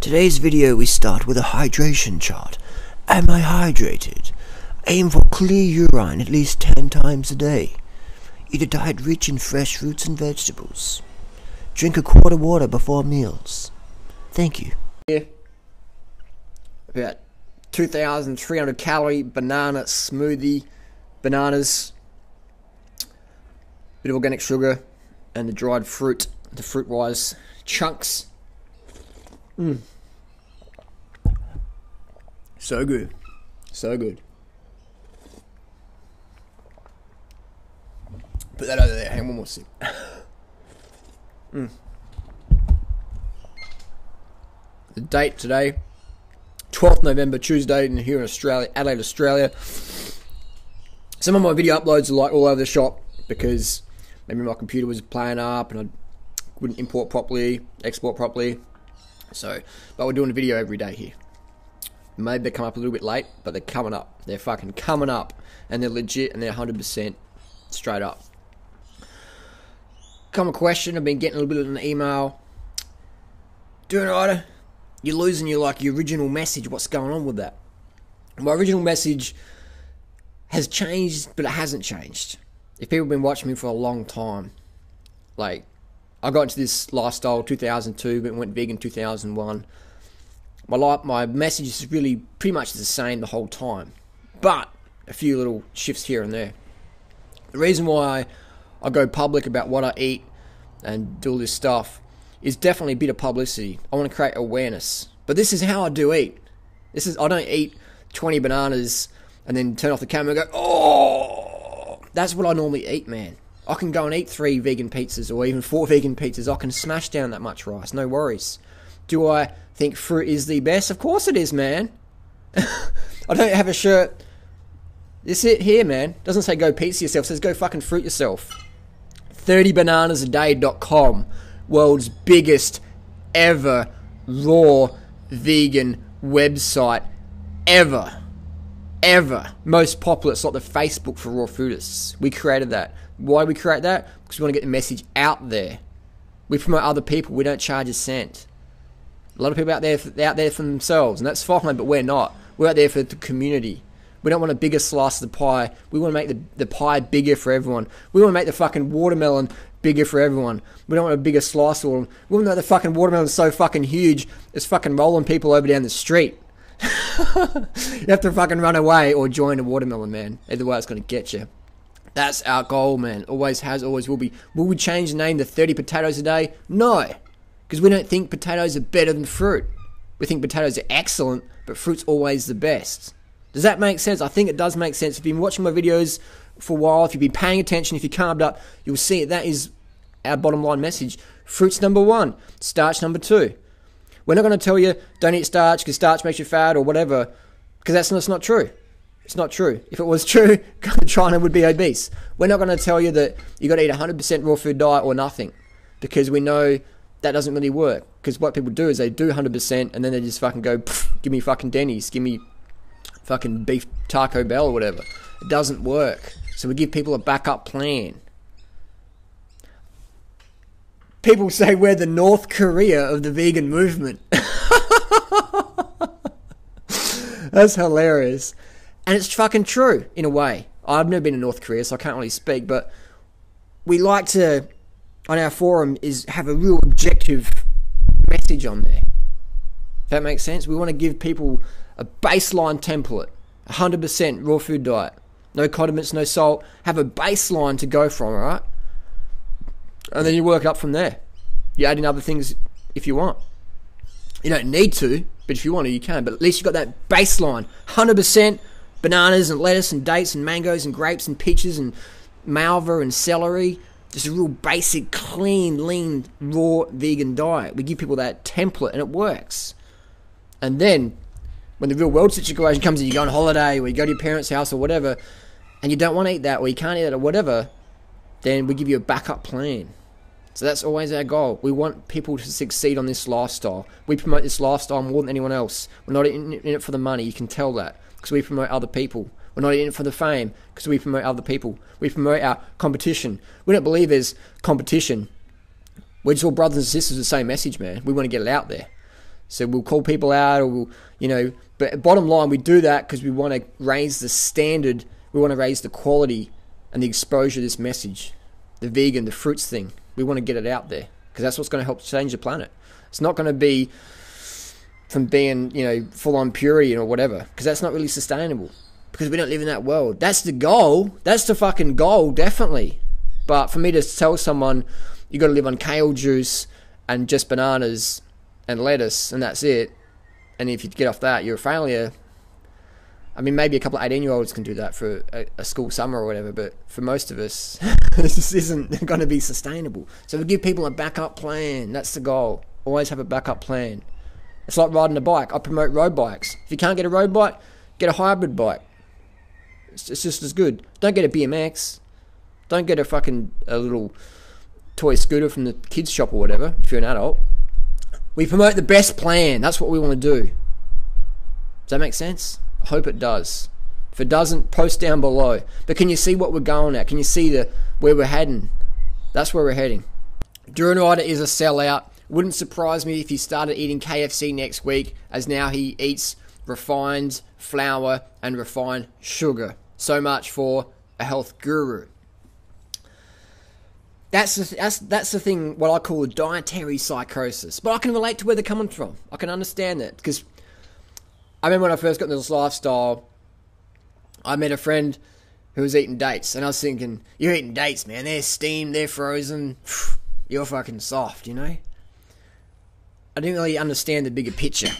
Today's video we start with a hydration chart. Am I hydrated? Aim for clear urine at least 10 times a day. Eat a diet rich in fresh fruits and vegetables. Drink a quart of water before meals. Thank you. About 2,300 calorie banana smoothie, bananas, bit of organic sugar, and the dried fruit, the fruit wise chunks. Mmm. So good. So good. Put that over there. Hang on one more sip. mm. The date today 12th November, Tuesday, and here in Australia, Adelaide, Australia. Some of my video uploads are like all over the shop because maybe my computer was playing up and I wouldn't import properly, export properly. So, but we're doing a video every day here. Maybe they come up a little bit late, but they're coming up. They're fucking coming up, and they're legit, and they're 100% straight up. Common question. I've been getting a little bit of an email. Doing alright? You're losing your like your original message. What's going on with that? My original message has changed, but it hasn't changed. If people have been watching me for a long time, like I got into this lifestyle 2002, but went vegan 2001 my life, my message is really pretty much the same the whole time, but a few little shifts here and there. The reason why I go public about what I eat and do all this stuff is definitely a bit of publicity. I want to create awareness, but this is how I do eat. This is I don't eat 20 bananas and then turn off the camera and go, oh, that's what I normally eat, man. I can go and eat three vegan pizzas or even four vegan pizzas. I can smash down that much rice, no worries. Do I think fruit is the best? Of course it is, man. I don't have a shirt. This it here, man. Doesn't say go pizza yourself. It says go fucking fruit yourself. 30bananasaday.com. World's biggest ever raw vegan website ever. Ever. Most popular. It's like the Facebook for raw foodists. We created that. Why do we create that? Because we want to get the message out there. We promote other people. We don't charge a cent. A lot of people out there out there for themselves, and that's fine, but we're not. We're out there for the community. We don't want a bigger slice of the pie. We want to make the, the pie bigger for everyone. We want to make the fucking watermelon bigger for everyone. We don't want a bigger slice of them. We want to make the fucking watermelon so fucking huge it's fucking rolling people over down the street. you have to fucking run away or join a watermelon man. Either way, it's going to get you. That's our goal, man. Always has, always will be. Will we change the name to 30 potatoes a day? No. Because we don't think potatoes are better than fruit. We think potatoes are excellent, but fruit's always the best. Does that make sense? I think it does make sense. If you've been watching my videos for a while, if you've been paying attention, if you calmed up, you'll see it. That is our bottom line message. Fruit's number one, starch number two. We're not going to tell you don't eat starch because starch makes you fat or whatever, because that's, that's not true. It's not true. If it was true, China would be obese. We're not going to tell you that you got to eat 100% raw food diet or nothing, because we know that doesn't really work. Because what people do is they do 100% and then they just fucking go, give me fucking Denny's, give me fucking beef Taco Bell or whatever. It doesn't work. So we give people a backup plan. People say we're the North Korea of the vegan movement. That's hilarious. And it's fucking true, in a way. I've never been to North Korea, so I can't really speak, but we like to on our forum is have a real objective message on there. If that makes sense. We want to give people a baseline template, 100% raw food diet, no condiments, no salt. Have a baseline to go from, right? And then you work up from there. You add in other things if you want. You don't need to, but if you want to, you can. But at least you've got that baseline 100% bananas and lettuce and dates and mangoes and grapes and peaches and malva and celery just a real basic, clean, lean, raw vegan diet. We give people that template and it works. And then when the real world situation comes and you go on holiday or you go to your parents' house or whatever, and you don't want to eat that or you can't eat that or whatever, then we give you a backup plan. So that's always our goal. We want people to succeed on this lifestyle. We promote this lifestyle more than anyone else. We're not in, in it for the money. You can tell that because we promote other people. We're not in it for the fame because we promote other people. We promote our competition. We don't believe there's competition. We're just all brothers and sisters with the same message, man. We want to get it out there. So we'll call people out, or we'll, you know. But bottom line, we do that because we want to raise the standard. We want to raise the quality and the exposure of this message, the vegan, the fruits thing. We want to get it out there because that's what's going to help change the planet. It's not going to be from being, you know, full on purity or whatever because that's not really sustainable because we don't live in that world. That's the goal. That's the fucking goal, definitely. But for me to tell someone you got to live on kale juice and just bananas and lettuce and that's it, and if you get off that, you're a failure. I mean, maybe a couple of 18 year olds can do that for a, a, school summer or whatever, but for most of us, this isn't going to be sustainable. So we give people a backup plan. That's the goal. Always have a backup plan. It's like riding a bike. I promote road bikes. If you can't get a road bike, get a hybrid bike. It's, it's just as good. Don't get a BMX. Don't get a fucking a little toy scooter from the kids shop or whatever. If you're an adult, we promote the best plan. That's what we want to do. Does that make sense? I hope it does. If it doesn't, post down below. But can you see what we're going at? Can you see the where we're heading? That's where we're heading. Rider is a sellout. Wouldn't surprise me if he started eating KFC next week, as now he eats refined flour and refined sugar. So much for a health guru. That's the, that's that's the thing. What I call dietary psychosis. But I can relate to where they're coming from. I can understand that because I remember when I first got into this lifestyle, I met a friend who was eating dates, and I was thinking, "You're eating dates, man. They're steamed, they're frozen. You're fucking soft, you know." I didn't really understand the bigger picture.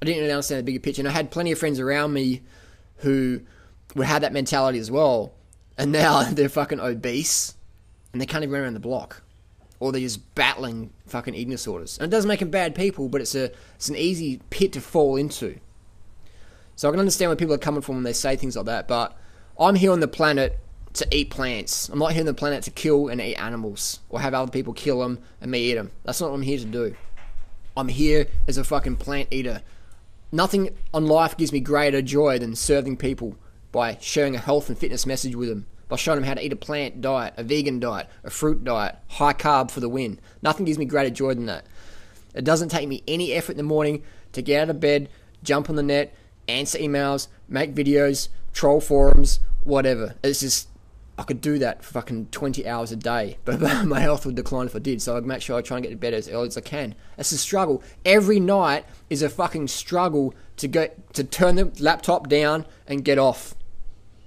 I didn't really understand the bigger picture, and I had plenty of friends around me who would have that mentality as well, and now they're fucking obese, and they can't even run around the block or they're just battling fucking eating disorders. And it doesn't make them bad people, but it's a it's an easy pit to fall into. So I can understand where people are coming from when they say things like that, but I'm here on the planet to eat plants. I'm not here on the planet to kill and eat animals or have other people kill them and me eat them. That's not what I'm here to do. I'm here as a fucking plant eater. Nothing on life gives me greater joy than serving people by sharing a health and fitness message with them by showing them how to eat a plant diet, a vegan diet, a fruit diet, high carb for the win. Nothing gives me greater joy than that. It doesn't take me any effort in the morning to get out of bed, jump on the net, answer emails, make videos, troll forums, whatever. It's just I could do that for fucking 20 hours a day, but my health would decline if I did. So I'd make sure I try and get to bed as early as I can. It's a struggle. Every night is a fucking struggle to get to turn the laptop down and get off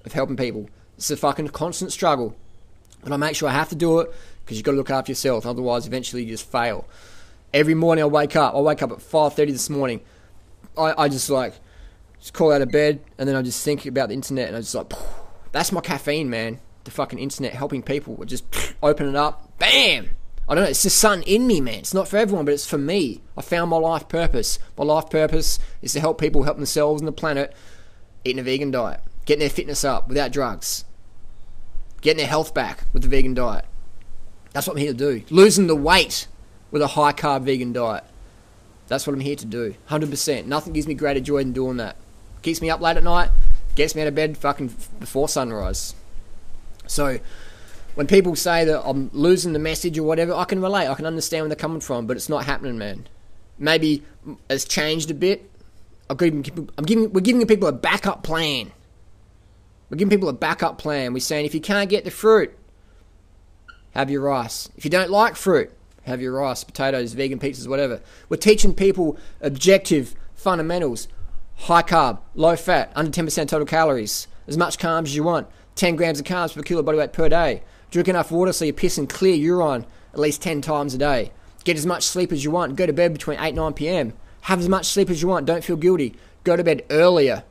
of helping people. It's a fucking constant struggle. But I make sure I have to do it because you've got to look after yourself. Otherwise, eventually you just fail. Every morning I wake up. I wake up at 5.30 this morning. I, I just like, just call out of bed and then I just think about the internet and I just like, that's my caffeine, man. The fucking internet helping people. I just open it up. Bam! I don't know, it's just something in me, man. It's not for everyone, but it's for me. I found my life purpose. My life purpose is to help people help themselves and the planet eating a vegan diet getting their fitness up without drugs, getting their health back with the vegan diet. That's what I'm here to do. Losing the weight with a high carb vegan diet. That's what I'm here to do. 100%. Nothing gives me greater joy than doing that. Keeps me up late at night, gets me out of bed fucking before sunrise. So, when people say that I'm losing the message or whatever, I can relate. I can understand where they're coming from, but it's not happening, man. Maybe it's changed a bit. I'm giving, I'm giving, we're giving people a backup plan. We're giving people a backup plan. We're saying if you can't get the fruit, have your rice. If you don't like fruit, have your rice, potatoes, vegan pizzas, whatever. We're teaching people objective fundamentals high carb, low fat, under 10% total calories, as much carbs as you want, 10 grams of carbs per kilo body weight per day. Drink enough water so you piss and clear urine at least 10 times a day. Get as much sleep as you want. Go to bed between 8 and 9 p.m. Have as much sleep as you want. Don't feel guilty. Go to bed earlier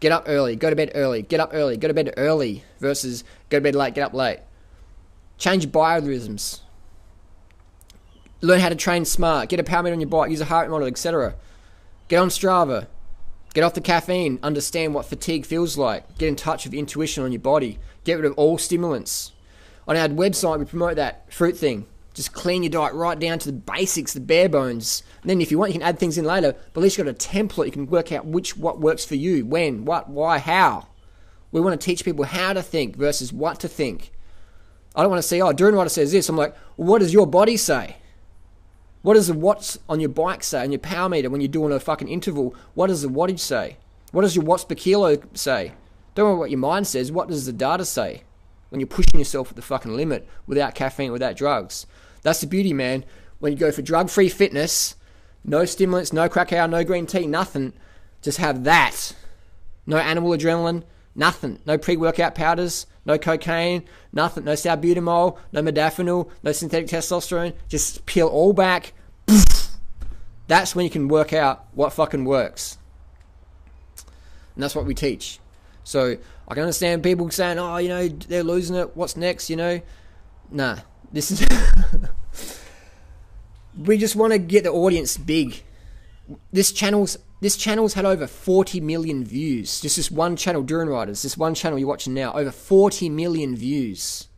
Get up early, go to bed early, get up early, go to bed early versus go to bed late, get up late. Change your biorhythms. Learn how to train smart. Get a power meter on your bike, use a heart rate monitor, etc. Get on Strava. Get off the caffeine. Understand what fatigue feels like. Get in touch with intuition on your body. Get rid of all stimulants. on our website, we promote that fruit thing. Just clean your diet right down to the basics, the bare bones. And then if you want, you can add things in later. But at least you've got a template. You can work out which what works for you, when, what, why, how. We want to teach people how to think versus what to think. I don't want to say, oh, Durian Rider says this. I'm like, well, what does your body say? What does the watts on your bike say, on your power meter when you're doing a fucking interval? What does the wattage say? What does your watts per kilo say? Don't worry what your mind says. What does the data say? When you're pushing yourself at the fucking limit without caffeine, without drugs. That's the beauty, man. When you go for drug free fitness, no stimulants, no crackhour, no green tea, nothing. Just have that. No animal adrenaline, nothing. No pre workout powders, no cocaine, nothing. No salbutamol, no modafinil, no synthetic testosterone. Just peel all back. That's when you can work out what fucking works. And that's what we teach. So I can understand people saying, oh, you know, they're losing it. What's next, you know? Nah. This is. we just want to get the audience big. This channel's this channel's had over 40 million views. Just this one channel, Durian Riders, this one channel you're watching now, over 40 million views.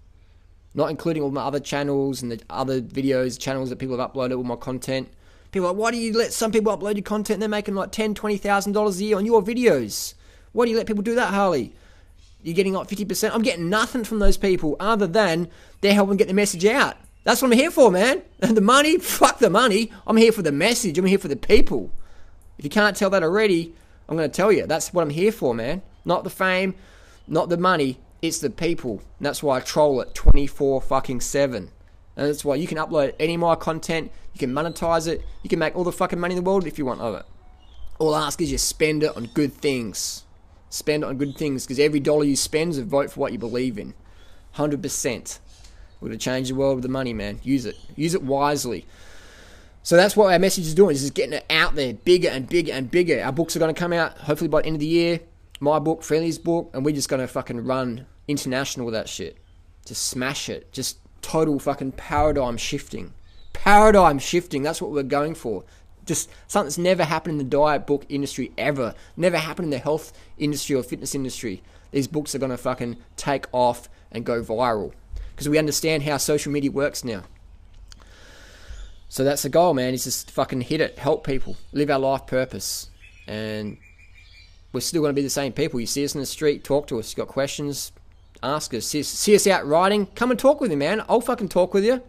Not including all my other channels and the other videos, channels that people have uploaded, all my content. People are like, why do you let some people upload your content and they're making like ten, twenty thousand dollars a year on your videos? Why do you let people do that, Harley? You're getting like 50%. I'm getting nothing from those people other than they're helping get the message out. That's what I'm here for, man. And the money, fuck the money. I'm here for the message. I'm here for the people. If you can't tell that already, I'm going to tell you. That's what I'm here for, man. Not the fame, not the money. It's the people. And that's why I troll it 24 fucking 7. And that's why you can upload any of my content. You can monetize it. You can make all the fucking money in the world if you want of it. All I ask is you spend it on good things. Spend on good things because every dollar you spend is a vote for what you believe in. 100%. We're going to change the world with the money, man. Use it. Use it wisely. So that's what our message is doing. Is just getting it out there, bigger and bigger and bigger. Our books are going to come out hopefully by the end of the year. My book, Freelee's book, and we're just going to fucking run international with that shit. Just smash it. Just total fucking paradigm shifting. Paradigm shifting. That's what we're going for. Just something that's never happened in the diet book industry ever. Never happened in the health industry or fitness industry. These books are going to fucking take off and go viral because we understand how social media works now. So that's the goal, man. Is just fucking hit it, help people, live our life purpose, and we're still going to be the same people. You see us in the street, talk to us. You got questions, ask us. See us, see us out riding, come and talk with me, man. I'll fucking talk with you.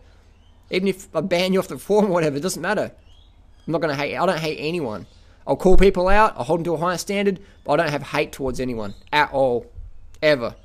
Even if I ban you off the forum or whatever, it doesn't matter. I'm not going to hate. I don't hate anyone. I'll call people out. I'll hold them to a higher standard, but I don't have hate towards anyone at all, ever.